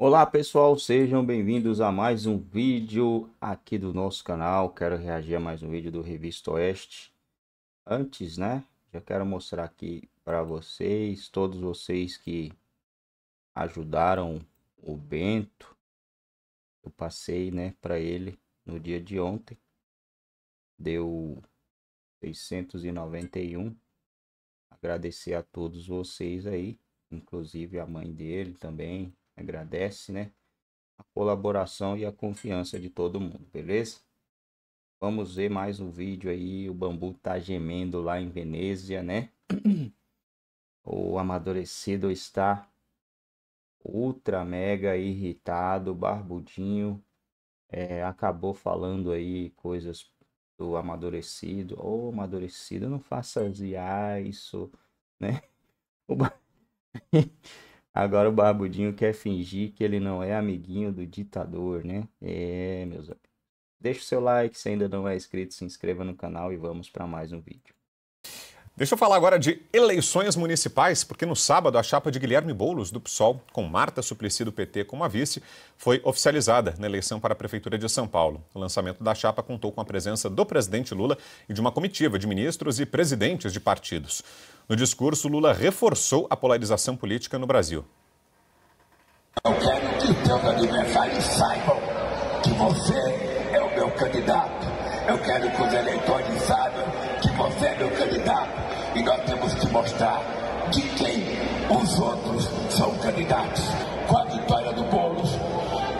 Olá pessoal, sejam bem-vindos a mais um vídeo aqui do nosso canal. Quero reagir a mais um vídeo do Revista Oeste. Antes, né, já quero mostrar aqui para vocês, todos vocês que ajudaram o Bento. Eu passei, né, para ele no dia de ontem. Deu 691. Agradecer a todos vocês aí, inclusive a mãe dele também, agradece, né? A colaboração e a confiança de todo mundo, beleza? Vamos ver mais um vídeo aí. O bambu tá gemendo lá em Venezia, né? o amadurecido está ultra mega irritado, barbudinho. É, acabou falando aí coisas do amadurecido. Ô, oh, amadurecido, não faça isso, né? O... Agora o Barbudinho quer fingir que ele não é amiguinho do ditador, né? É, meus amigos. Deixa o seu like se ainda não é inscrito, se inscreva no canal e vamos para mais um vídeo. Deixa eu falar agora de eleições municipais, porque no sábado a chapa de Guilherme Boulos, do PSOL, com Marta Suplicy do PT como a vice, foi oficializada na eleição para a Prefeitura de São Paulo. O lançamento da chapa contou com a presença do presidente Lula e de uma comitiva de ministros e presidentes de partidos. No discurso, Lula reforçou a polarização política no Brasil. Eu quero que teus adversários saibam que você é o meu candidato. Eu quero que os eleitores saibam que você é meu candidato. E nós temos que mostrar de quem os outros são candidatos. Com a vitória do Boulos,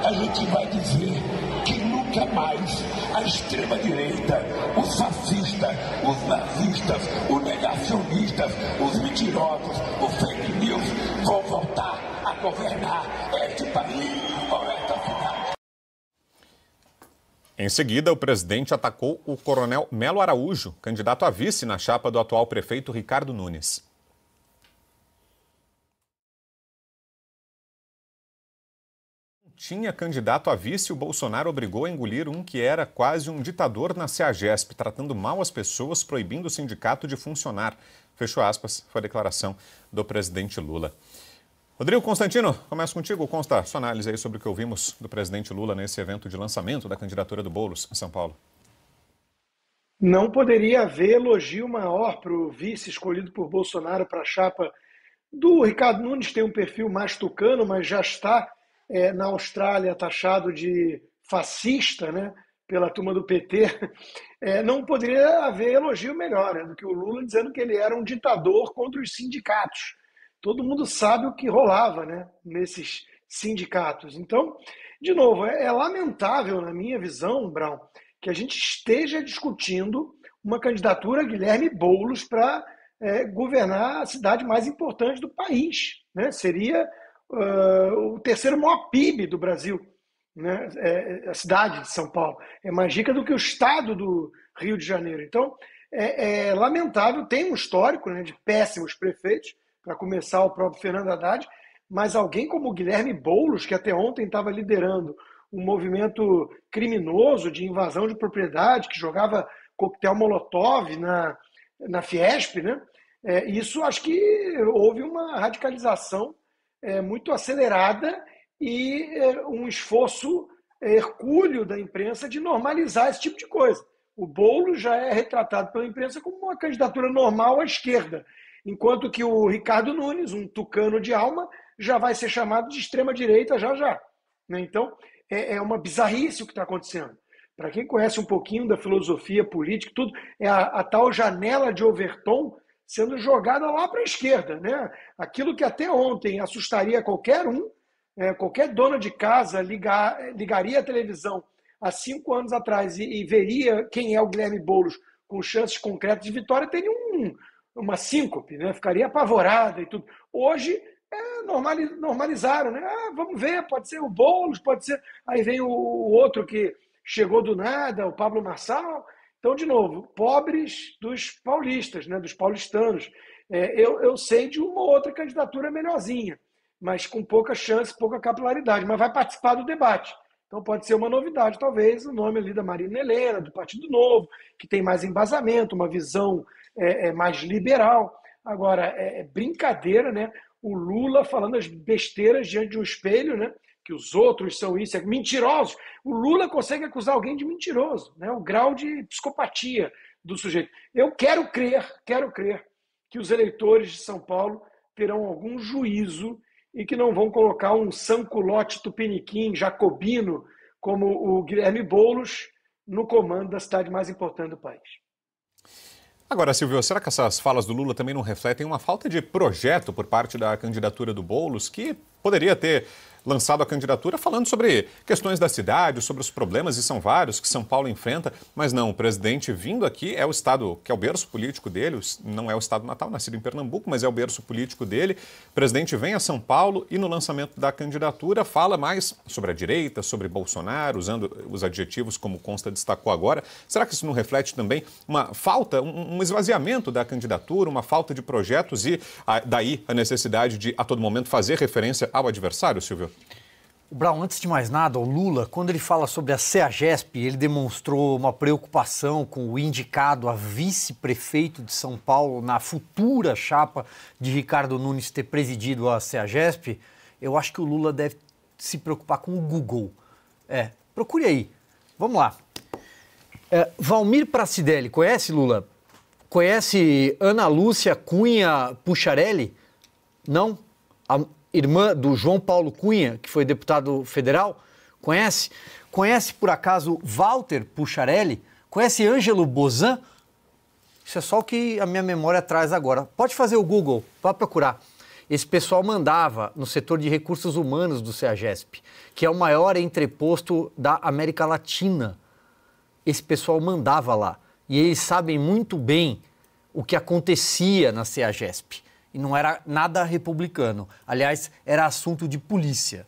a gente vai dizer que nunca mais a extrema-direita, os fascistas, os nazistas, os negacionistas, os mentirosos, os fake news vão voltar a governar este país ou esta cidade. Em seguida, o presidente atacou o coronel Melo Araújo, candidato a vice na chapa do atual prefeito Ricardo Nunes. Tinha candidato a vice, o Bolsonaro obrigou a engolir um que era quase um ditador na CEAGESP, tratando mal as pessoas, proibindo o sindicato de funcionar. Fechou aspas, foi a declaração do presidente Lula. Rodrigo Constantino, começo contigo. Consta sua análise aí sobre o que ouvimos do presidente Lula nesse evento de lançamento da candidatura do Boulos em São Paulo. Não poderia haver elogio maior para o vice escolhido por Bolsonaro para a chapa do Ricardo Nunes, tem um perfil mais tucano, mas já está é, na Austrália taxado de fascista né, pela turma do PT, é, não poderia haver elogio melhor né, do que o Lula dizendo que ele era um ditador contra os sindicatos. Todo mundo sabe o que rolava né, nesses sindicatos. Então, de novo, é, é lamentável, na minha visão, Brown, que a gente esteja discutindo uma candidatura Guilherme Boulos para é, governar a cidade mais importante do país. Né? Seria uh, o terceiro maior PIB do Brasil, né? É, é, a cidade de São Paulo. É mais rica do que o estado do Rio de Janeiro. Então, é, é lamentável, tem um histórico né, de péssimos prefeitos, para começar o próprio Fernando Haddad, mas alguém como Guilherme Boulos, que até ontem estava liderando um movimento criminoso de invasão de propriedade, que jogava coquetel Molotov na, na Fiesp, né? É, isso acho que houve uma radicalização é, muito acelerada e é, um esforço hercúleo da imprensa de normalizar esse tipo de coisa. O Bolo já é retratado pela imprensa como uma candidatura normal à esquerda, enquanto que o Ricardo Nunes, um tucano de alma, já vai ser chamado de extrema-direita já já. Né? Então, é, é uma bizarrice o que está acontecendo. Para quem conhece um pouquinho da filosofia política, tudo é a, a tal janela de Overton sendo jogada lá para a esquerda. Né? Aquilo que até ontem assustaria qualquer um, é, qualquer dona de casa ligar, ligaria a televisão há cinco anos atrás e, e, veria quem é o Guilherme Boulos com chances concretas de vitória, teria um, uma síncope, né? ficaria apavorada e tudo. Hoje é, normalizaram, né? Ah, vamos ver, pode ser o Boulos, pode ser. Aí vem o, o outro que chegou do nada, o Pablo Marçal, então, de novo, pobres dos paulistas, né, dos paulistanos. É, eu, eu sei de uma outra candidatura melhorzinha, mas com pouca chance, pouca capilaridade, mas vai participar do debate. Então pode ser uma novidade, talvez, o nome ali da Marina Helena, do Partido Novo, que tem mais embasamento, uma visão é, é mais liberal. Agora, é, é brincadeira, né? o Lula falando as besteiras diante de um espelho, né? Que os outros são isso, é mentirosos. O Lula consegue acusar alguém de mentiroso, né? O grau de psicopatia do sujeito. Eu quero crer, quero crer que os eleitores de São Paulo terão algum juízo e que não vão colocar um sanculote tupiniquim jacobino como o Guilherme Boulos no comando da cidade mais importante do país. Agora, Silvio, será que essas falas do Lula também não refletem uma falta de projeto por parte da candidatura do Boulos, que poderia ter lançado a candidatura falando sobre questões da cidade, sobre os problemas, e são vários que São Paulo enfrenta, mas não, o presidente vindo aqui é o estado que é o berço político dele, não é o estado natal, nascido em Pernambuco, mas é o berço político dele. O presidente vem a São Paulo e no lançamento da candidatura fala mais sobre a direita, sobre Bolsonaro, usando os adjetivos como consta destacou agora. Será que isso não reflete também uma falta, um esvaziamento da candidatura, uma falta de projetos e daí a necessidade de a todo momento fazer referência ao adversário, Silvio? O Brown, antes de mais nada, o Lula, quando ele fala sobre a CEAGESP, ele demonstrou uma preocupação com o indicado a vice-prefeito de São Paulo na futura chapa de Ricardo Nunes ter presidido a CEAGESP. Eu acho que o Lula deve se preocupar com o Google. É, procure aí. Vamos lá. É, Valmir Pracidelli, conhece Lula? Conhece Ana Lúcia Cunha Pucharelli? Não? A, irmã do João Paulo Cunha, que foi deputado federal? Conhece? Conhece por acaso Walter Pucharelli? Conhece Ângelo Bozan? Isso é só o que a minha memória traz agora. Pode fazer o Google, vá procurar. Esse pessoal mandava no setor de recursos humanos do CEAGESP, que é o maior entreposto da América Latina. Esse pessoal mandava lá. E eles sabem muito bem o que acontecia na CEAGESP e não era nada republicano. Aliás, era assunto de polícia.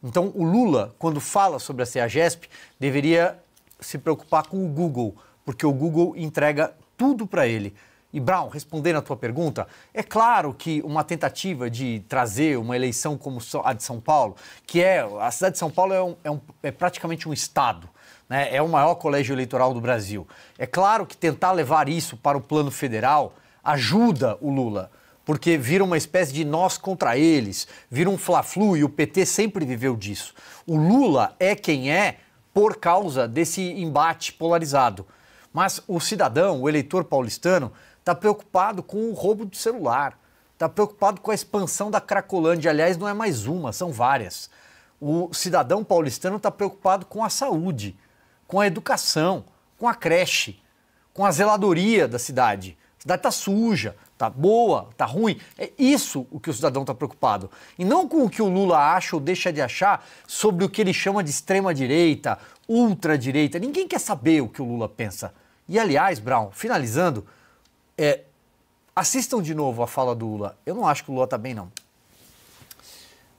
Então, o Lula, quando fala sobre a CEAGESP, deveria se preocupar com o Google, porque o Google entrega tudo para ele. E, Brown, respondendo à tua pergunta, é claro que uma tentativa de trazer uma eleição como a de São Paulo, que é. A cidade de São Paulo é, um, é, um, é praticamente um Estado. Né? É o maior colégio eleitoral do Brasil. É claro que tentar levar isso para o plano federal ajuda o Lula porque vira uma espécie de nós contra eles, vira um fla-flu e o PT sempre viveu disso. O Lula é quem é por causa desse embate polarizado. Mas o cidadão, o eleitor paulistano, está preocupado com o roubo de celular, está preocupado com a expansão da Cracolândia. Aliás, não é mais uma, são várias. O cidadão paulistano está preocupado com a saúde, com a educação, com a creche, com a zeladoria da cidade. A cidade está suja, tá boa, tá ruim. É isso o que o cidadão está preocupado. E não com o que o Lula acha ou deixa de achar sobre o que ele chama de extrema-direita, ultradireita. Ninguém quer saber o que o Lula pensa. E aliás, Brown, finalizando, é, assistam de novo a fala do Lula. Eu não acho que o Lula está bem, não.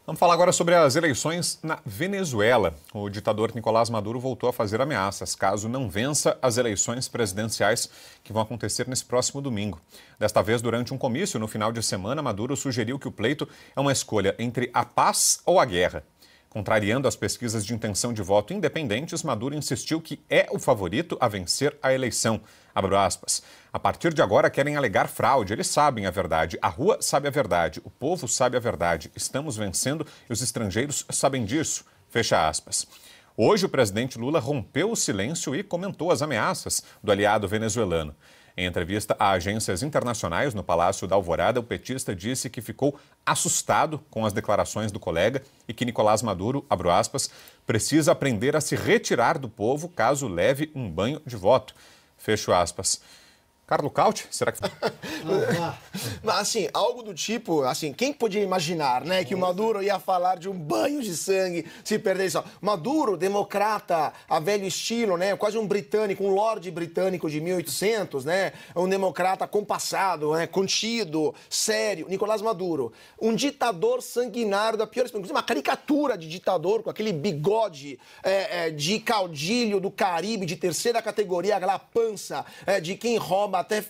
Vamos falar agora sobre as eleições na Venezuela. O ditador Nicolás Maduro voltou a fazer ameaças caso não vença as eleições presidenciais que vão acontecer nesse próximo domingo. Desta vez, durante um comício no final de semana, Maduro sugeriu que o pleito é uma escolha entre a paz ou a guerra. Contrariando as pesquisas de intenção de voto independentes, Maduro insistiu que é o favorito a vencer a eleição. A partir de agora querem alegar fraude. Eles sabem a verdade. A rua sabe a verdade. O povo sabe a verdade. Estamos vencendo e os estrangeiros sabem disso. Fecha aspas. Hoje, o presidente Lula rompeu o silêncio e comentou as ameaças do aliado venezuelano. Em entrevista a agências internacionais no Palácio da Alvorada, o petista disse que ficou assustado com as declarações do colega e que Nicolás Maduro, abro aspas, precisa aprender a se retirar do povo caso leve um banho de voto. Fecho aspas. Carlo Cauti, será que. Mas, assim, algo do tipo, assim, quem podia imaginar, né, que o Maduro ia falar de um banho de sangue se perdesse. Maduro, democrata, a velho estilo, né, quase um britânico, um lord britânico de 1800, né, um democrata compassado, né, contido, sério. Nicolás Maduro, um ditador sanguinário da pior inclusive uma caricatura de ditador com aquele bigode é, é, de caudilho do Caribe de terceira categoria, aquela pança é, de quem rouba até.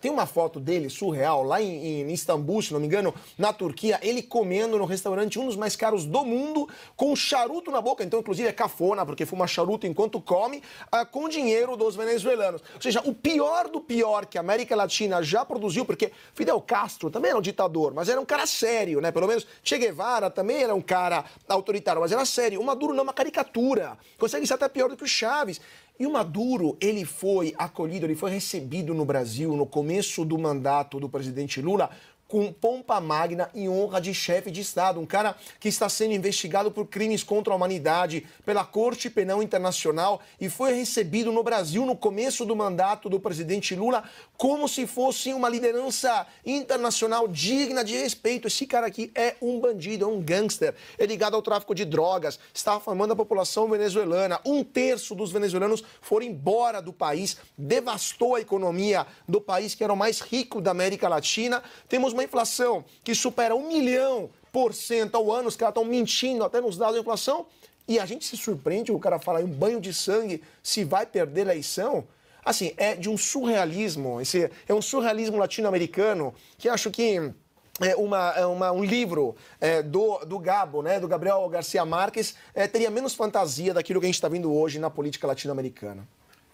Tem uma foto dele surreal lá em, em Istambul, se não me engano, na Turquia, ele comendo no restaurante, um dos mais caros do mundo, com charuto na boca. Então, inclusive, é cafona, porque fuma charuto enquanto come, uh, com dinheiro dos venezuelanos. Ou seja, o pior do pior que a América Latina já produziu, porque Fidel Castro também era um ditador, mas era um cara sério, né? Pelo menos Che Guevara também era um cara autoritário, mas era sério. O Maduro não é uma caricatura. Consegue ser até pior do que o Chaves. E o Maduro, ele foi acolhido, ele foi recebido no Brasil no começo do mandato do presidente Lula com pompa magna em honra de chefe de Estado, um cara que está sendo investigado por crimes contra a humanidade pela Corte Penal Internacional e foi recebido no Brasil no começo do mandato do presidente Lula como se fosse uma liderança internacional digna de respeito. Esse cara aqui é um bandido, é um gangster, é ligado ao tráfico de drogas, está formando a população venezuelana. Um terço dos venezuelanos foram embora do país, devastou a economia do país que era o mais rico da América Latina. Temos uma inflação que supera um milhão por cento ao ano, os caras estão mentindo até nos dados da inflação, e a gente se surpreende, o cara fala em um banho de sangue, se vai perder a eleição. Assim, é de um surrealismo, esse é um surrealismo latino-americano que acho que é uma, é uma, um livro é, do, do Gabo, né, do Gabriel Garcia Marques, é, teria menos fantasia daquilo que a gente está vendo hoje na política latino-americana.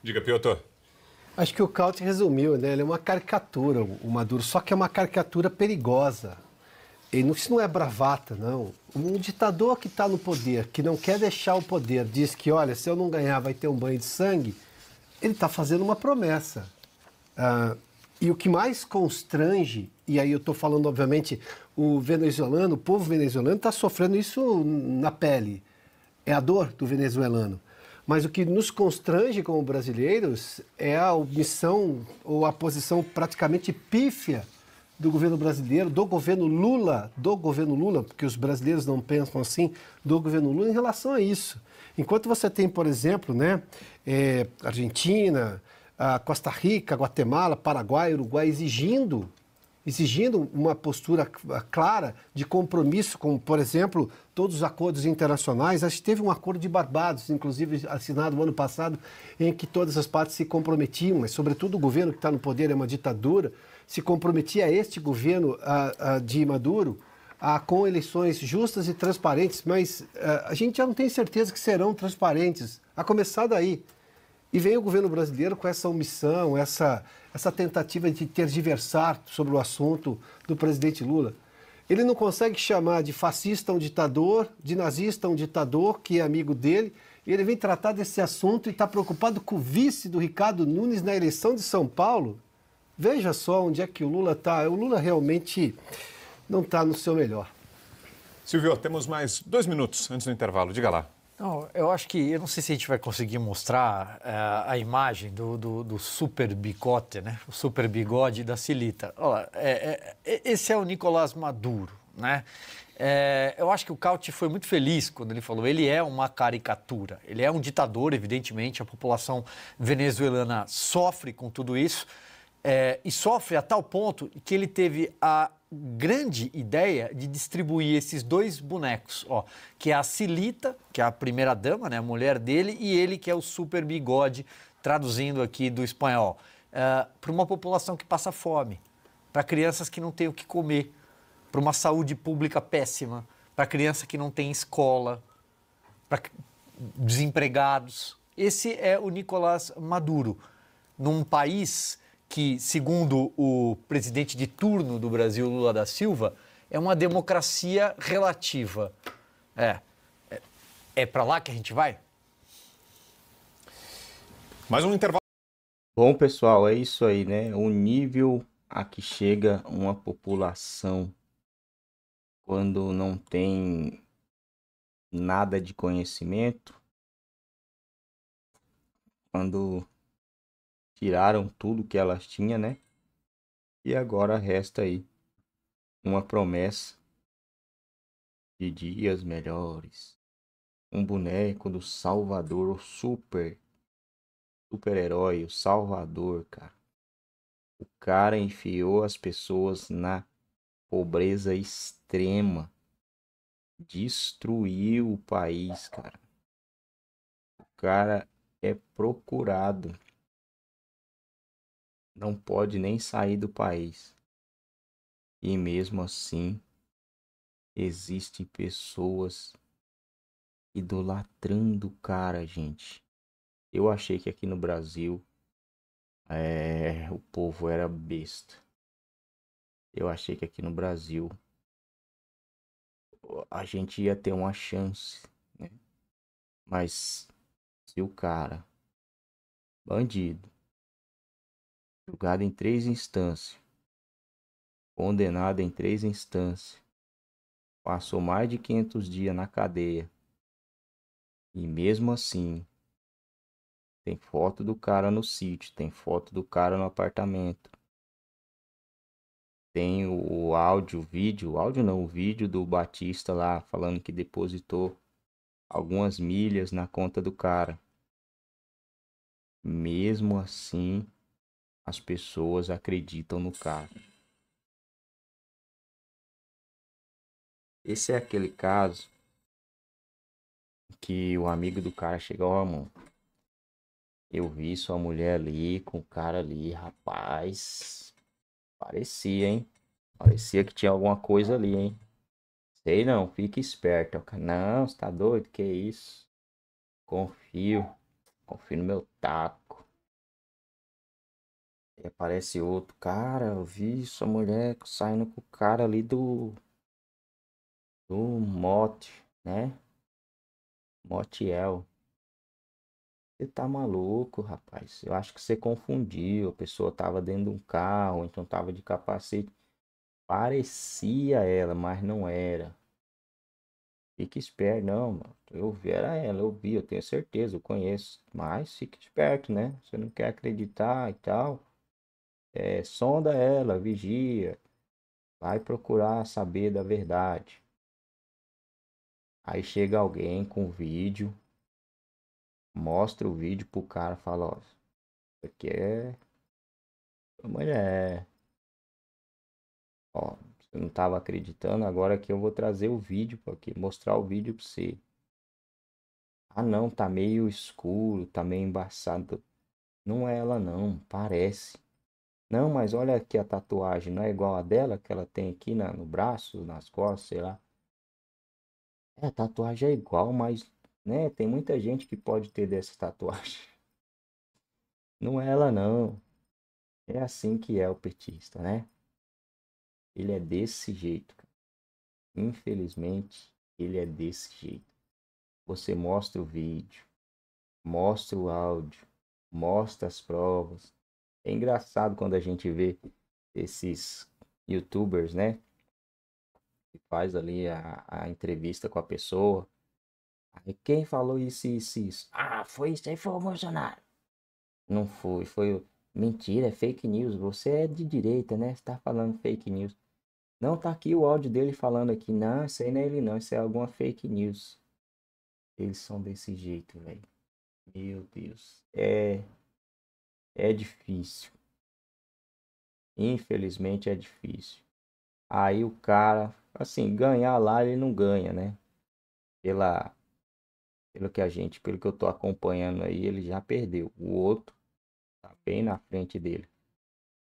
Diga, Piotr. Acho que o Caute resumiu, né? Ele é uma caricatura, o Maduro, só que é uma caricatura perigosa. Ele, isso não é bravata, não. Um ditador que está no poder, que não quer deixar o poder, diz que, olha, se eu não ganhar vai ter um banho de sangue, ele está fazendo uma promessa. Ah, e o que mais constrange, e aí eu estou falando, obviamente, o venezuelano, o povo venezuelano está sofrendo isso na pele. É a dor do venezuelano. Mas o que nos constrange como brasileiros é a omissão ou a posição praticamente pífia do governo brasileiro, do governo Lula, do governo Lula, porque os brasileiros não pensam assim, do governo Lula em relação a isso. Enquanto você tem, por exemplo, né, é, Argentina, Costa Rica, Guatemala, Paraguai, Uruguai exigindo exigindo uma postura clara de compromisso com, por exemplo, todos os acordos internacionais. Acho que teve um acordo de Barbados, inclusive assinado no ano passado, em que todas as partes se comprometiam, mas sobretudo o governo que está no poder é uma ditadura, se comprometia a este governo a, a, de Maduro a, com eleições justas e transparentes, mas a, a gente já não tem certeza que serão transparentes, a começar daí. E vem o governo brasileiro com essa omissão, essa, essa tentativa de tergiversar sobre o assunto do presidente Lula. Ele não consegue chamar de fascista um ditador, de nazista um ditador, que é amigo dele, e ele vem tratar desse assunto e está preocupado com o vice do Ricardo Nunes na eleição de São Paulo. Veja só onde é que o Lula está. O Lula realmente não está no seu melhor. Silvio, temos mais dois minutos antes do intervalo. Diga lá. Não, eu acho que, eu não sei se a gente vai conseguir mostrar uh, a imagem do, do, do, super bicote, né? O super bigode da Silita. Olha, é, é, esse é o Nicolás Maduro, né? É, eu acho que o Cauti foi muito feliz quando ele falou. Ele é uma caricatura, ele é um ditador, evidentemente. A população venezuelana sofre com tudo isso é, e sofre a tal ponto que ele teve a grande ideia de distribuir esses dois bonecos, ó, que é a Silita, que é a primeira dama, né, a mulher dele, e ele que é o super bigode, traduzindo aqui do espanhol, uh, para uma população que passa fome, para crianças que não têm o que comer, para uma saúde pública péssima, para criança que não tem escola, para desempregados. Esse é o Nicolás Maduro, num país que, segundo o presidente de turno do Brasil, Lula da Silva, é uma democracia relativa. É. É, é para lá que a gente vai? Mais um intervalo. Bom, pessoal, é isso aí, né? O nível a que chega uma população quando não tem nada de conhecimento, quando tiraram tudo que elas tinham, né? E agora resta aí uma promessa de dias melhores. Um boneco do Salvador, o super super-herói, o Salvador, cara. O cara enfiou as pessoas na pobreza extrema. Destruiu o país, cara. O cara é procurado não pode nem sair do país. E mesmo assim, existem pessoas idolatrando o cara, gente. Eu achei que aqui no Brasil é, o povo era besta. Eu achei que aqui no Brasil a gente ia ter uma chance, né? Mas se o cara, bandido, julgado em três instâncias, condenado em três instâncias, passou mais de 500 dias na cadeia e mesmo assim tem foto do cara no sítio, tem foto do cara no apartamento. Tem o áudio, o vídeo, o áudio não, o vídeo do Batista lá falando que depositou algumas milhas na conta do cara. Mesmo assim, as pessoas acreditam no cara. Esse é aquele caso que o amigo do cara chegou, ó, mano. Eu vi sua mulher ali com o cara ali, rapaz. Parecia, hein? Parecia que tinha alguma coisa ali, hein? Sei não, fique esperto. Não, você tá doido? Que isso? Confio. Confio no meu taco. E aparece outro. Cara, eu vi sua mulher saindo com o cara ali do. Do mote, né? Motiel. Você tá maluco, rapaz. Eu acho que você confundiu. A pessoa tava dentro de um carro, então tava de capacete. Parecia ela, mas não era. Fique esperto, não, mano. Eu vi, era ela, eu vi, eu tenho certeza, eu conheço. Mas fique esperto, né? Você não quer acreditar e tal. É, sonda ela, vigia. Vai procurar saber da verdade. Aí chega alguém com vídeo mostra o vídeo pro cara, fala, ó, isso aqui é mulher. Ó, você não tava acreditando, agora que eu vou trazer o vídeo aqui, mostrar o vídeo para você. Ah, não, tá meio escuro, tá meio embaçado. Não é ela não, parece. Não, mas olha aqui a tatuagem, não é igual a dela que ela tem aqui na, no braço, nas costas, sei lá. É, a tatuagem é igual, mas né? Tem muita gente que pode ter dessa tatuagem. Não é ela não. É assim que é o petista, né? Ele é desse jeito. Infelizmente, ele é desse jeito. Você mostra o vídeo, mostra o áudio, mostra as provas. É engraçado quando a gente vê esses youtubers, né? Que faz ali a, a entrevista com a pessoa Aí quem falou isso, isso, isso? Ah, foi isso aí, foi o Bolsonaro. Não foi, foi. Mentira, é fake news. Você é de direita, né? Você tá falando fake news. Não, tá aqui o áudio dele falando aqui. Não, isso aí não é ele não, isso é alguma fake news. Eles são desse jeito, velho. Meu Deus. É. É difícil. Infelizmente é difícil. Aí o cara, assim, ganhar lá ele não ganha, né? Pela pelo que a gente, pelo que eu tô acompanhando aí, ele já perdeu. O outro tá bem na frente dele.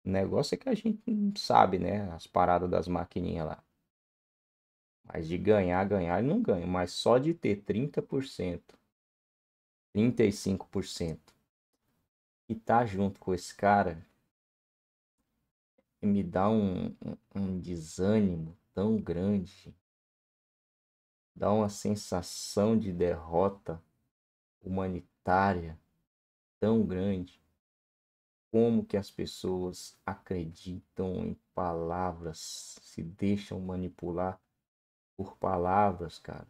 O negócio é que a gente não sabe, né? As paradas das maquininhas lá. Mas de ganhar, ganhar, ele não ganha. Mas só de ter 30%, 35% e tá junto com esse cara, me dá um, um, desânimo tão grande dá uma sensação de derrota humanitária tão grande. Como que as pessoas acreditam em palavras, se deixam manipular por palavras, cara,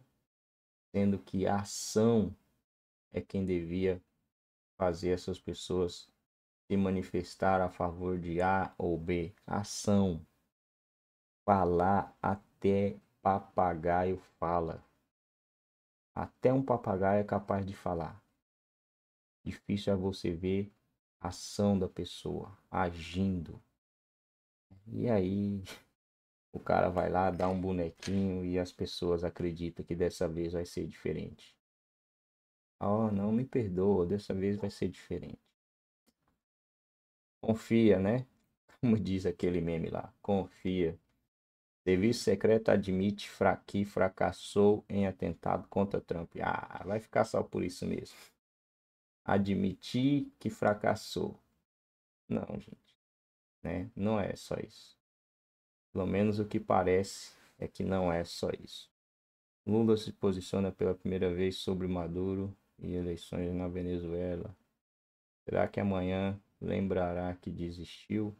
sendo que a ação é quem devia fazer essas pessoas se manifestar a favor de A ou B. Ação. Falar até papagaio fala. Até um papagaio é capaz de falar. Difícil é você ver a ação da pessoa agindo. E aí o cara vai lá, dá um bonequinho e as pessoas acreditam que dessa vez vai ser diferente. Oh, não me perdoa, dessa vez vai ser diferente. Confia, né? Como diz aquele meme lá, confia. Serviço secreto admite que fracassou em atentado contra Trump. Ah, vai ficar só por isso mesmo. Admitir que fracassou. Não, gente. Né? Não é só isso. Pelo menos o que parece é que não é só isso. Lula se posiciona pela primeira vez sobre Maduro e eleições na Venezuela. Será que amanhã lembrará que desistiu?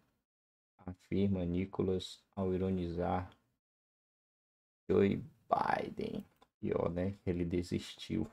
Afirma Nicolas ao ironizar Joe Biden. Pior, né? Ele desistiu.